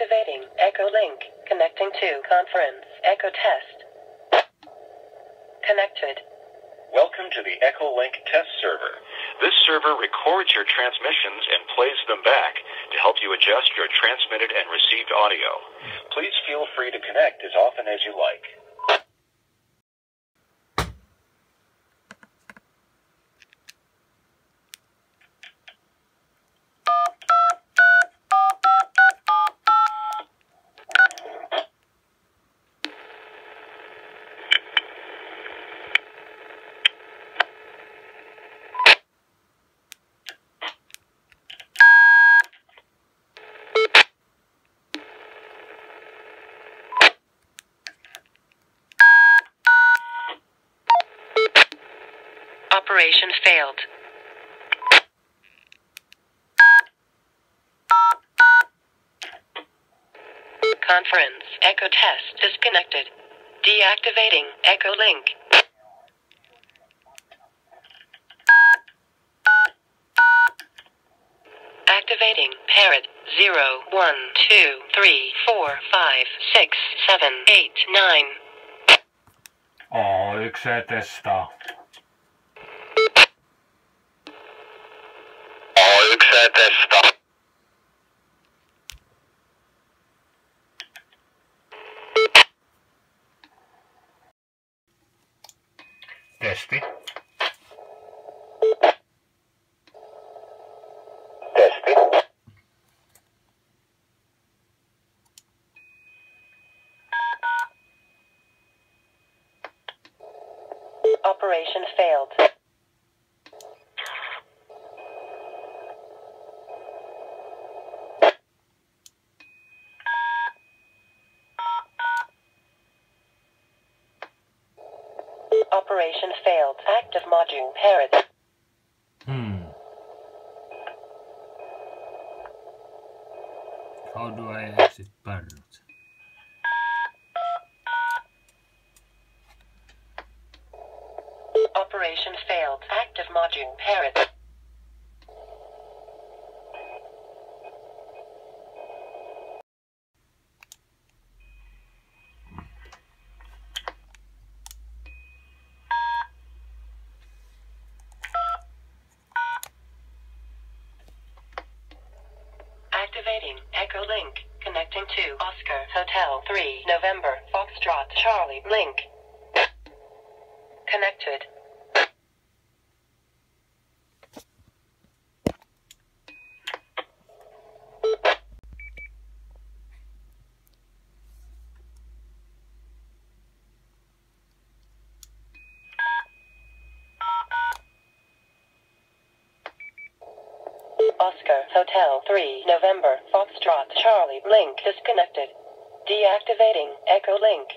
Deactivating Echo Link. Connecting to conference. Echo test. Connected. Welcome to the Echolink test server. This server records your transmissions and plays them back to help you adjust your transmitted and received audio. Please feel free to connect as often as you like. Operation failed. Conference. Echo test disconnected. Deactivating Echo Link. Activating parrot zero one two three four five six seven eight nine. Oo, yksi se testaa. Yksi se testaa. Testi. Testi. Operation failed. Operation failed. Active module parrot. Hmm. How do I exit parrot? Operation failed. Active module parrot. Echo Link. Connecting to Oscar. Hotel. 3 November. Foxtrot. Charlie. Link. Connected. Oscar Hotel 3 November Foxtrot Charlie Link disconnected. Deactivating Echo Link.